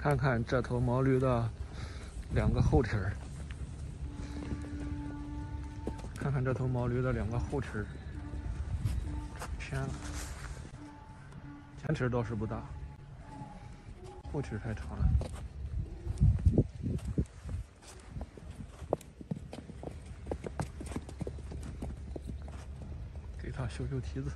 看看这头毛驴的两个后蹄儿，看看这头毛驴的两个后蹄儿，偏了，前蹄倒是不大，后蹄太长了。给它修修蹄子。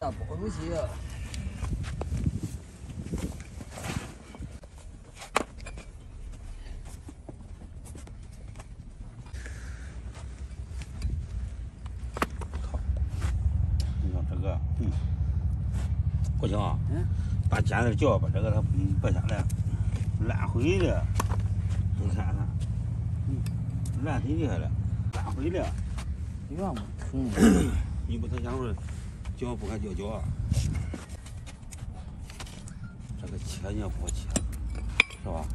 啊，保出去。你看这个，嗯，不行啊，嗯，把剪子叫把这个它嗯掰下来，烂回的，你看看，嗯，烂忒厉害了，烂回了，这么疼。你不他想说脚不敢叫脚啊，这个切你也不好切，是吧？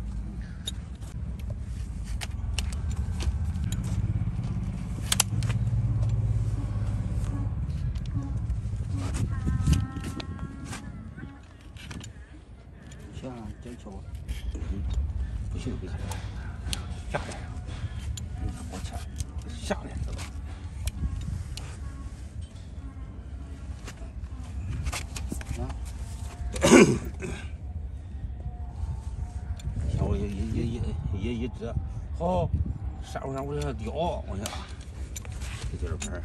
行，这球。不行，你看这下来呀，你看我切，下来 嗯伙子，一一一一一直，好，山不山我这钓，我想，这就是门。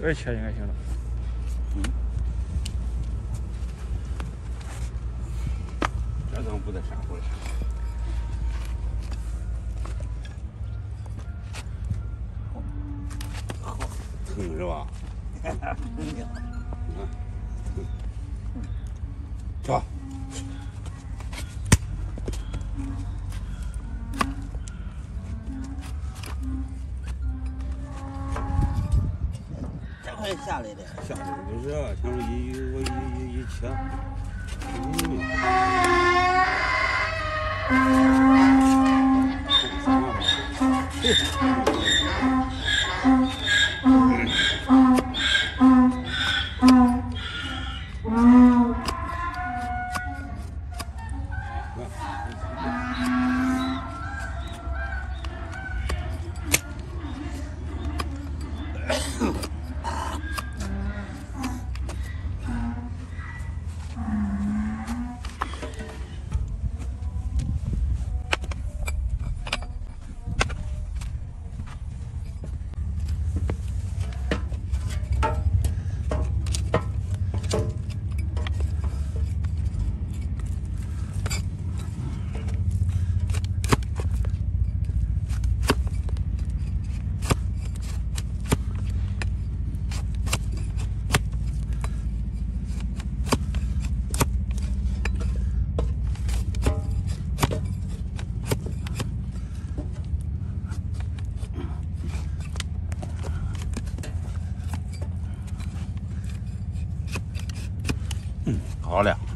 这切应该行了。疼是吧？走。这块下来的，下来不是，前面一一我一一一切，好了。